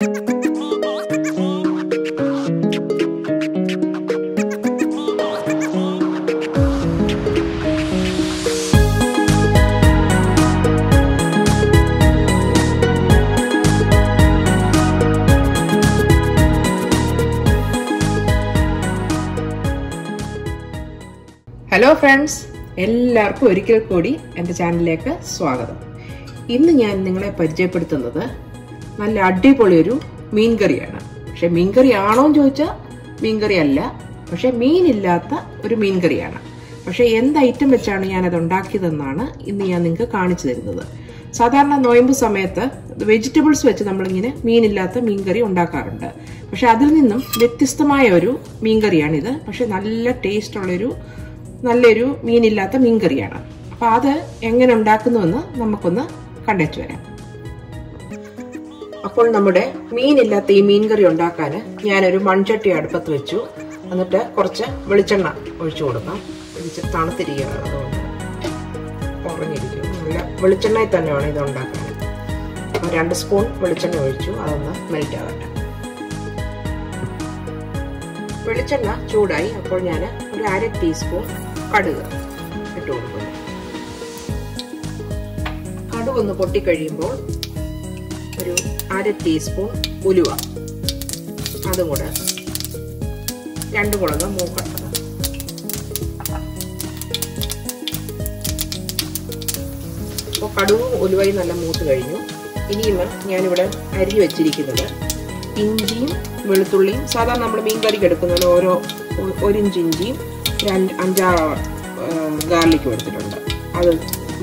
Hello friends എല്ലാവർക്കും ഒരിക്കൽ കൂടി എന്റെ ചാനലിലേക്ക് സ്വാഗതം. ഇന്ന് ഞാൻ നിങ്ങളെ പരിചയപ്പെടുത്തുന്നത് നല്ല അടിപൊളി ഒരു മീൻകറിയാണ്. പക്ഷെ മീൻകറി ആണോ എന്ന് ചോദിച്ചാൽ മീൻകറി അല്ല പക്ഷെ മീനില്ലാത്ത ഒരു മീൻകറിയാണ്. പക്ഷെ എന്ത് ഐറ്റം വെച്ചാണ് ഞാനത് ഉണ്ടാക്കിയതെന്നാണ് ഇന്ന് ഞാൻ നിങ്ങൾക്ക് കാണിച്ചു തരുന്നത്. സാധാരണ നോയമ്പ് സമയത്ത് വെജിറ്റബിൾസ് വെച്ച് നമ്മളിങ്ങനെ മീനില്ലാത്ത മീൻകറി ഉണ്ടാക്കാറുണ്ട്. പക്ഷെ അതിൽ നിന്നും വ്യത്യസ്തമായ ഒരു മീൻകറിയാണിത്. പക്ഷെ നല്ല ടേസ്റ്റ് ഉള്ളൊരു നല്ലൊരു മീനില്ലാത്ത മീൻകറിയാണ്. അപ്പൊ അത് എങ്ങനെ ഉണ്ടാക്കുന്നുവെന്ന് നമുക്കൊന്ന് കണ്ടെച്ചു വരാം. അപ്പോൾ നമ്മുടെ മീനില്ലാത്ത ഈ മീൻ മീൻകറി ഉണ്ടാക്കാൻ ഞാനൊരു മൺചട്ടി അടുപ്പത്ത് വെച്ചു. എന്നിട്ട് കുറച്ച് വെളിച്ചെണ്ണ ഒഴിച്ചു കൊടുക്കാം. ഒഴിച്ച് തണുത്തിരിക്കുകയാണ്. കുറഞ്ഞിരിക്കും നല്ല വെളിച്ചെണ്ണയിൽ തന്നെയാണ് ഇത് ഉണ്ടാക്കാൻ അപ്പോൾ രണ്ട് സ്പൂൺ വെളിച്ചെണ്ണ ഒഴിച്ചു. അതൊന്ന് മെൽറ്റ് ആവട്ടെ. വെളിച്ചെണ്ണ ചൂടായി. അപ്പോൾ ഞാൻ ഒരു അര ടീസ്പൂൺ കടുക് ഇട്ട് കൊടുക്കുന്നു. കടുക് ഒന്ന് പൊട്ടിക്കഴിയുമ്പോൾ ഒരു അര ടീസ്പൂൺ ഉലുവ. അതും കൂടെ രണ്ട് മുളക് മൂക്കട്ടത്. അപ്പോൾ കടുവും ഉലുവയും നല്ല മൂത്ത് കഴിഞ്ഞു. ഇനിയും ഞാനിവിടെ അരിഞ്ഞു വെച്ചിരിക്കുന്നത് ഇഞ്ചിയും വെളുത്തുള്ളിയും സാധാരണ നമ്മൾ മീൻ കറിക്ക് എടുക്കുന്നത് ഓരോ ഒരു ഇഞ്ച് ഇഞ്ചിയും രണ്ട് അഞ്ചാറ് ഗാർലിക്കും എടുത്തിട്ടുണ്ട്. അത്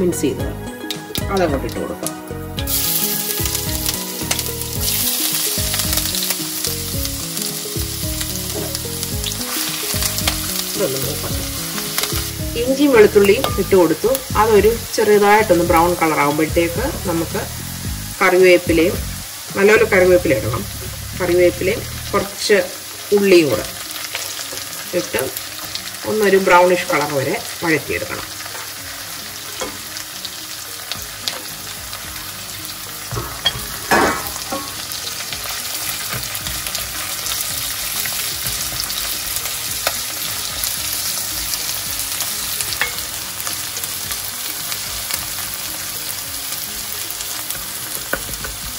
മിൻസ് ചെയ്തത് അതങ്ങോട്ട് ഇട്ട് കൊടുക്കാം. ഇതൊന്ന് നോക്കട്ടെ ഇഞ്ചിയും വെളുത്തുള്ളിയും ഇട്ട് കൊടുത്തു. അതൊരു ചെറുതായിട്ടൊന്ന് ബ്രൗൺ കളർ ആകുമ്പോഴത്തേക്ക് നമുക്ക് കറിവേപ്പിലയും നല്ലപോലെ കറിവേപ്പില ഇടണം. കറിവേപ്പിലയും കുറച്ച് ഉള്ളിയും കൂടെ ഇട്ട് ഒന്നൊരു ബ്രൗണിഷ് കളർ വരെ വഴറ്റിയെടുക്കണം.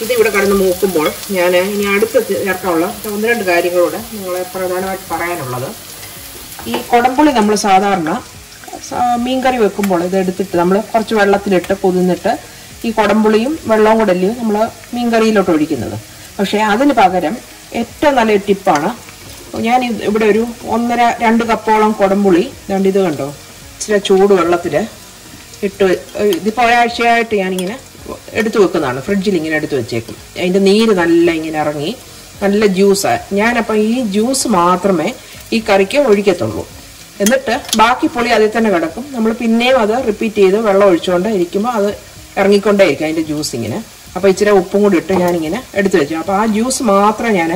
ഇത് ഇവിടെ കിടന്ന് മൂക്കുമ്പോൾ ഞാൻ ഇനി അടുത്ത് ചേർക്കാനുള്ള ഒന്ന് രണ്ട് കാര്യങ്ങളോട് നിങ്ങളെ പ്രധാനമായിട്ട് പറയാനുള്ളത്. ഈ കുടംപുളി നമ്മൾ സാധാരണ മീൻകറി വെക്കുമ്പോൾ ഇത് എടുത്തിട്ട് നമ്മൾ കുറച്ച് വെള്ളത്തിലിട്ട് പൊതിന്നിട്ട് ഈ കുടംപുളിയും വെള്ളവും കൂടെ അല്ലേ നമ്മൾ മീൻകറിയിലോട്ട് ഒഴിക്കുന്നത്. പക്ഷേ അതിന് പകരം ഏറ്റവും നല്ല ടിപ്പാണ് ഞാൻ ഇവിടെ ഒരു ഒന്നര രണ്ട് കപ്പോളം കുടംപുളി രണ്ട് ഇത് കണ്ടോ? ഇച്ചിരി ചൂട് വെള്ളത്തിൽ ഇട്ട് ഇതിപ്പോൾ ഒരാഴ്ചയായിട്ട് ഞാനിങ്ങനെ എടുത്തു വെക്കുന്നതാണ്. ഫ്രിഡ്ജിൽ ഇങ്ങനെ എടുത്തു വെച്ചേക്കും. അതിന്റെ നീര് നല്ല ഇങ്ങനെ ഇറങ്ങി നല്ല ജ്യൂസാണ് ഞാനപ്പം ഈ ജ്യൂസ് മാത്രമേ ഈ കറിക്ക് ഒഴിക്കത്തുള്ളൂ. എന്നിട്ട് ബാക്കി പുളി അതിൽ തന്നെ കിടക്കും. നമ്മൾ പിന്നെയും അത് റിപ്പീറ്റ് ചെയ്ത് വെള്ളം ഒഴിച്ചുകൊണ്ട് ഇരിക്കുമ്പോൾ അത് ഇറങ്ങിക്കൊണ്ടേ ഇരിക്കും അതിന്റെ ജ്യൂസ് ഇങ്ങനെ. അപ്പോൾ ഇച്ചിരി ഉപ്പും കൂടി ഇട്ട് ഞാനിങ്ങനെ എടുത്തു വെച്ചു. അപ്പോൾ ആ ജ്യൂസ് മാത്രം ഞാൻ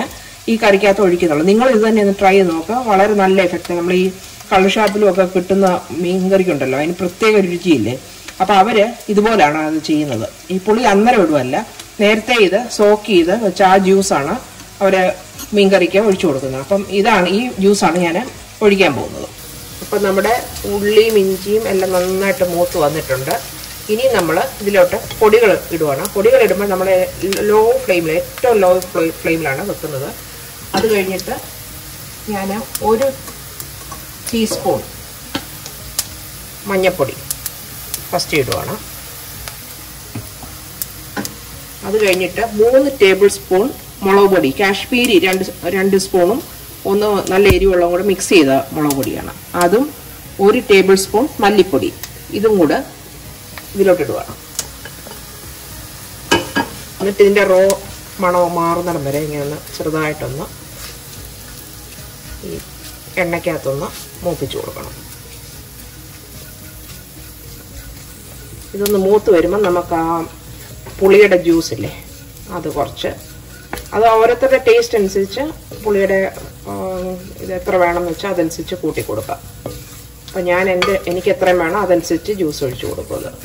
ഈ കറിക്കകത്ത് ഒഴിക്കുന്നുള്ളൂ നിങ്ങൾ ഇത് തന്നെ ഒന്ന് ട്രൈ ചെയ്ത് നോക്കുക വളരെ നല്ല എഫക്റ്റ് നമ്മൾ ഈ കള്ളുഷാപ്പിലും ഒക്കെ കിട്ടുന്ന മീൻ കറിക്കുണ്ടല്ലോ. അതിന് പ്രത്യേക രുചിയില്ലേ? അപ്പോൾ അവർ ഇതുപോലെയാണ് അത് ചെയ്യുന്നത്. ഈ പുളി അന്നേരം ഇടുവല്ല. നേരത്തെ ഇത് സോക്ക് ചെയ്ത് വെച്ച ആ ജ്യൂസാണ് അവർ മീൻകറിക്ക് ഒഴിച്ചു കൊടുക്കുന്നത്. അപ്പം ഇതാണ് ഈ ജ്യൂസാണ് ഞാൻ ഒഴിക്കാൻ പോകുന്നത്. അപ്പം നമ്മുടെ ഉള്ളിയും ഇഞ്ചിയും എല്ലാം നന്നായിട്ട് മൂത്ത് വന്നിട്ടുണ്ട്. ഇനി നമ്മൾ ഇതിലോട്ട് പൊടികൾ ഇടുവാണ്. പൊടികൾ ഇടുമ്പോൾ നമ്മൾ ലോ ഫ്ലെയിമിൽ ഏറ്റവും ലോ ഫ്ലെയിമിലാണ് വെക്കുന്നത്. അത് കഴിഞ്ഞിട്ട് ഞാൻ ഒരു ടീസ്പൂൺ മഞ്ഞൾപ്പൊടി ഫസ്റ്റ് ഇടുവാണ്. അത് കഴിഞ്ഞിട്ട് മൂന്ന് ടേബിൾ സ്പൂൺ മുളക് പൊടി കാശ്മീരി രണ്ട് രണ്ട് സ്പൂണും ഒന്ന് നല്ല എരിവെള്ളം കൂടെ മിക്സ് ചെയ്ത മുളക് പൊടിയാണ്. അതും ഒരു ടേബിൾ സ്പൂൺ മല്ലിപ്പൊടി. ഇതും കൂടെ ഇതിലോട്ടിടുവാണ് എന്നിട്ട് ഇതിന്റെ റോ മണോ മാറുന്നിടം വരെ ഇങ്ങനെ ചെറുതായിട്ടൊന്ന് ഈ എണ്ണയ്ക്കകത്തൊന്ന് മൂപ്പിച്ചു കൊടുക്കണം. ഇതൊന്ന് മൂത്ത് വരുമ്പോൾ നമുക്ക് ആ പുളിയുടെ ജ്യൂസ് ഇല്ലേ അത് കുറച്ച്. അത് ഓരോരുത്തരുടെ ടേസ്റ്റ് അനുസരിച്ച് പുളിയുടെ ഇത് എത്ര വേണമെന്ന് വെച്ചാൽ അതനുസരിച്ച് കൂട്ടി കൊടുക്കാം. അപ്പം ഞാൻ എന്റെ എനിക്ക് എത്രയും വേണം അതനുസരിച്ച് ജ്യൂസ് ഒഴിച്ച് കൊടുക്കും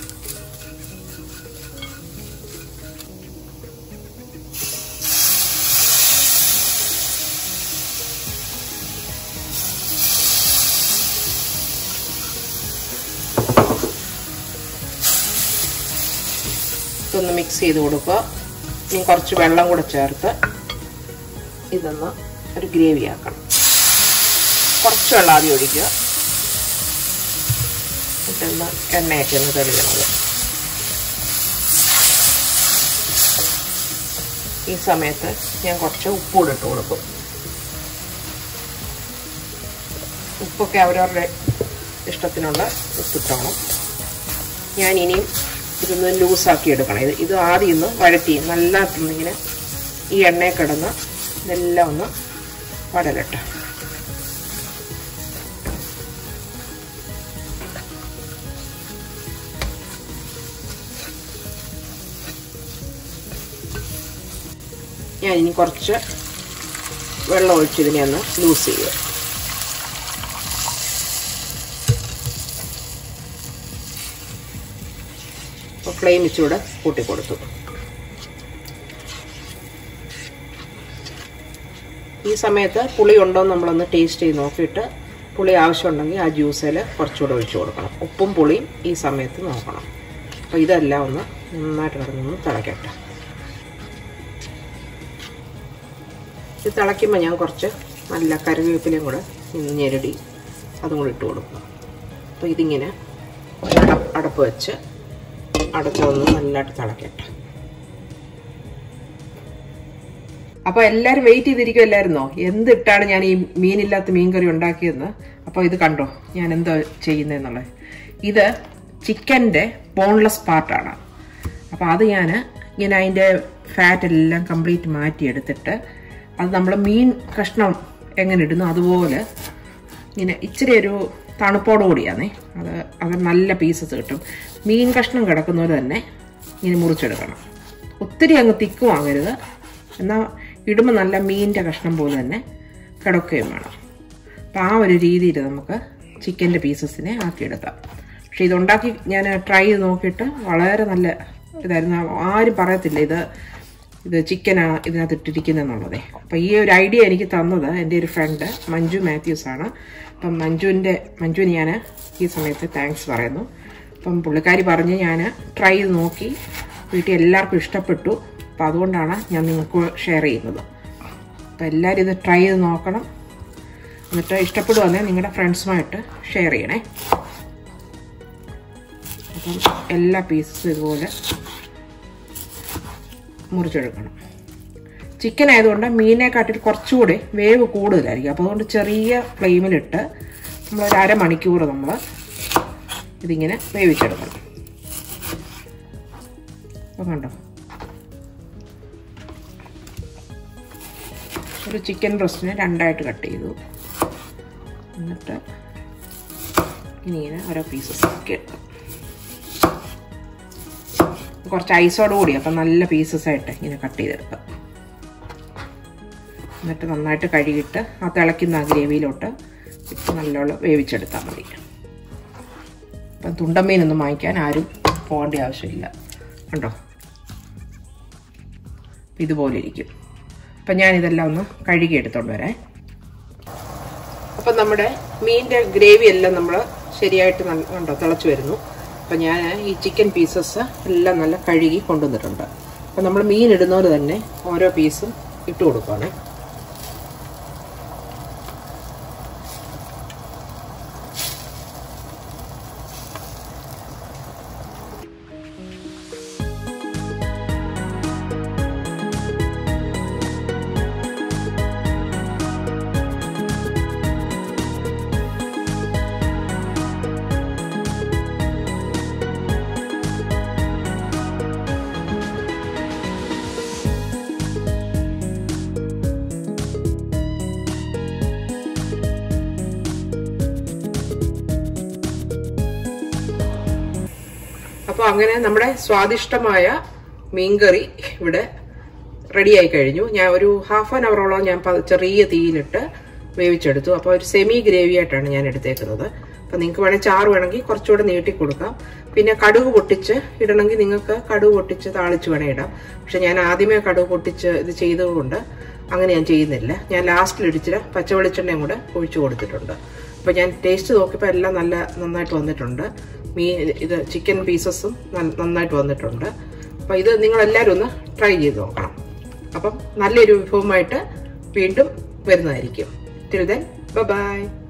ഇതൊന്ന് മിക്സ് ചെയ്ത് കൊടുക്കുക. ഇനി കുറച്ച് വെള്ളം കൂടെ ചേർത്ത് ഇതൊന്ന് ഒരു ഗ്രേവി ആക്കണം. കുറച്ച് വെള്ളം ആദ്യം ഒഴിക്കുക. എന്നിട്ടൊന്ന് എണ്ണയൊക്കെ ഒന്ന് തെളിയണത്. ഈ സമയത്ത് ഞാൻ കുറച്ച് ഉപ്പ് ഇട്ട് കൊടുക്കും. ഉപ്പൊക്കെ അവരവരുടെ ഇഷ്ടത്തിനുള്ള ഉപ്പിട്ടോണം. ഞാൻ ഇനിയും ഇതൊന്ന് ലൂസാക്കി എടുക്കണം. ഇത് ഇത് ആദ്യം ഒന്ന് വഴറ്റി നല്ലതായിട്ടൊന്നിങ്ങനെ ഈ എണ്ണയിൽ കിടന്ന് ഇതെല്ലാം ഒന്ന് വടലട്ടെ. ഞാൻ ഇനി കുറച്ച് വെള്ളം ഒഴിച്ച് ഇതിനെ ഒന്ന് ലൂസ് ചെയ്യുക. ഫ്ലെയിം ഇച്ചിലൂടെ കൂട്ടി കൊടുത്തു ഈ സമയത്ത് പുളി ഉണ്ടോ എന്ന് നമ്മളൊന്ന് ടേസ്റ്റ് ചെയ്ത് നോക്കിയിട്ട് പുളി ആവശ്യമുണ്ടെങ്കിൽ ആ ജ്യൂസിൽ കുറച്ചുകൂടെ ഒഴിച്ചു കൊടുക്കണം. ഉപ്പും പുളിയും ഈ സമയത്ത് നോക്കണം. അപ്പോൾ ഇതെല്ലാം ഒന്ന് നന്നായിട്ട് കിടന്നൊന്ന് തിളക്കട്ടെ. ഇത് തിളയ്ക്കുമ്പോൾ ഞാൻ കുറച്ച് നല്ല കറിവേപ്പിലയും കൂടെ ഞെരടി അതും കൂടി ഇട്ട് കൊടുക്കും. അപ്പോൾ ഇതിങ്ങനെ അടപ്പ് വെച്ച് അടച്ചൊന്ന് നല്ലതായിട്ട് തിളക്കട്ടെ. അപ്പോൾ എല്ലാരും വെയിറ്റ് ചെയ്തിരിക്കുമല്ലായിരുന്നോ എന്തിട്ടാണ് ഞാൻ ഈ മീനില്ലാത്ത മീൻകറി ഉണ്ടാക്കിയതെന്ന്? അപ്പോൾ ഇത് കണ്ടോ? ഞാൻ എന്തോ ചെയ്യുന്നതെന്നുള്ളത്. ഇത് ചിക്കന്റെ ബോൺലെസ് പാർട്ടാണ് അപ്പോൾ അത് ഞാൻ ഇങ്ങനെ അതിന്റെ ഫാറ്റ് എല്ലാം കംപ്ലീറ്റ് മാറ്റിയെടുത്തിട്ട് അത് നമ്മൾ മീൻ കഷ്ണം എങ്ങനെ ഇടുന്നു അതുപോലെ ഇങ്ങനെ ഇച്ചിരി ഒരു തണുപ്പോട് കൂടിയാണേ അത് അത് നല്ല പീസസ് കിട്ടും. മീൻ കഷ്ണം കിടക്കുന്ന പോലെ തന്നെ ഇങ്ങനെ മുറിച്ചെടുക്കണം. ഒത്തിരി അങ്ങ് തിക്കുമാകരുത് എന്നാൽ ഇടുമ്പോൾ നല്ല മീനിന്റെ കഷ്ണം പോലെ തന്നെ കിടക്കുകയും വേണം. അപ്പം ആ ഒരു രീതിയിൽ നമുക്ക് ചിക്കന്റെ പീസസിനെ ആക്കിയെടുക്കാം. പക്ഷേ ഇതുണ്ടാക്കി ഞാൻ ട്രൈ ചെയ്ത് നോക്കിയിട്ട് വളരെ നല്ല ഇതായിരുന്നു. ആരും പറയത്തില്ല ഇത് ഇത് ചിക്കനാണ് ഇതിനകത്ത് ഇട്ടിരിക്കുന്നതെന്നുള്ളതേ അപ്പം ഈ ഒരു ഐഡിയ എനിക്ക് തന്നത് എന്റെ ഒരു ഫ്രണ്ട് മഞ്ജു മാത്യൂസ് ആണ്. അപ്പം മഞ്ജുവിന്റെ മഞ്ജുവിന് ഞാൻ ഈ സമയത്ത് താങ്ക്സ് പറയുന്നു. അപ്പം പുള്ളിക്കാരി പറഞ്ഞ് ഞാൻ ട്രൈ ചെയ്ത് നോക്കി. വീട്ടിൽ എല്ലാവർക്കും ഇഷ്ടപ്പെട്ടു. അപ്പം അതുകൊണ്ടാണ് ഞാൻ നിങ്ങൾക്ക് ഷെയർ ചെയ്യുന്നത്. അപ്പം എല്ലാവരും ഇത് ട്രൈ ചെയ്ത് നോക്കണം. എന്നിട്ട് ഇഷ്ടപ്പെടുവാണെങ്കിൽ നിങ്ങളുടെ ഫ്രണ്ട്സുമായിട്ട് ഷെയർ ചെയ്യണേ. അപ്പം എല്ലാ പീസസും ഇതുപോലെ മുറിച്ചെടുക്കണം. ചിക്കൻ ആയതുകൊണ്ട് മീനിനെക്കാട്ടിൽ കുറച്ചുകൂടി വേവ് കൂടുതലായിരിക്കും. അപ്പോൾ അതുകൊണ്ട് ചെറിയ ഫ്ലെയിമിലിട്ട് നമ്മൾ ഒരു അരമണിക്കൂർ നമ്മൾ ഇതിങ്ങനെ വേവിച്ചെടുക്കണം. അപ്പോൾ കണ്ടോ? ഒരു ചിക്കൻ ബ്രസ്റ്റിനെ രണ്ടായിട്ട് കട്ട് ചെയ്തു. എന്നിട്ട് ഇനിയിങ്ങനെ ഓരോ പീസസ് ആക്കി എടുക്കും കുറച്ച് ഐസോട് കൂടി അപ്പം നല്ല പീസസ് ആയിട്ട് ഇങ്ങനെ കട്ട് ചെയ്തെടുക്കാം. എന്നിട്ട് നന്നായിട്ട് കഴുകിയിട്ട് ആ തിളയ്ക്കുന്ന ആ ഗ്രേവിയിലോട്ട് നല്ലോണം വേവിച്ചെടുത്താൽ മതി. അപ്പം തുണ്ടമ്മീനൊന്നും വാങ്ങിക്കാൻ ആരും പോകേണ്ട ആവശ്യമില്ല. കണ്ടോ? ഇതുപോലെ ഇരിക്കും. അപ്പം ഞാനിതെല്ലാം ഒന്ന് കഴുകി എടുത്തോണ്ട് വരാം. അപ്പം നമ്മുടെ മീനിന്റെ ഗ്രേവി എല്ലാം നമ്മൾ ശരിയായിട്ട് കണ്ടോ തിളച്ച് വരുന്നു. അപ്പം ഞാൻ ഈ ചിക്കൻ പീസസ് എല്ലാം നല്ല കഴുകി കൊണ്ടുവന്നിട്ടുണ്ട്. അപ്പം നമ്മൾ മീൻ ഇടുന്നവർ തന്നെ ഓരോ പീസും ഇട്ട് കൊടുക്കുകയാണേ അങ്ങനെ നമ്മുടെ സ്വാദിഷ്ടമായ മീൻകറി ഇവിടെ റെഡിയായി കഴിഞ്ഞു. ഞാൻ ഒരു ഹാഫ് ആൻ അവറോളം ഞാൻ ചെറിയ തീയിലിട്ട് വേവിച്ചെടുത്തു. അപ്പോൾ ഒരു സെമി ഗ്രേവി ആയിട്ടാണ് ഞാൻ എടുത്തേക്കുന്നത്. അപ്പം നിങ്ങൾക്ക് വേണമെങ്കിൽ ചാറ് വേണമെങ്കിൽ കുറച്ചുകൂടെ നീട്ടി കൊടുക്കാം. പിന്നെ കടുക് പൊട്ടിച്ച് ഇടണമെങ്കിൽ നിങ്ങൾക്ക് കടുക് പൊട്ടിച്ച് താളിച്ച് വേണേ ഇടാം. പക്ഷെ ഞാൻ ആദ്യമേ കടുക് പൊട്ടിച്ച് ഇത് ചെയ്തതുകൊണ്ട് അങ്ങനെ ഞാൻ ചെയ്യുന്നില്ല. ഞാൻ ലാസ്റ്റിൽ ഇടിച്ചിട്ട് പച്ചവെളിച്ചെണ്ണയും കൂടെ ഒഴിച്ചു കൊടുത്തിട്ടുണ്ട്. അപ്പോൾ ഞാൻ ടേസ്റ്റ് നോക്കിയപ്പോൾ എല്ലാം നല്ല നന്നായിട്ട് വന്നിട്ടുണ്ട്. മീൻ ഇത് ചിക്കൻ പീസസും നന്നായിട്ട് വന്നിട്ടുണ്ട്. അപ്പോൾ ഇത് നിങ്ങളെല്ലാവരും ഒന്ന് ട്രൈ ചെയ്ത് നോക്കണം. അപ്പം നല്ലൊരു വിഭവമായിട്ട് വീണ്ടും വരുന്നതായിരിക്കും. തിരുതൻ ബൈ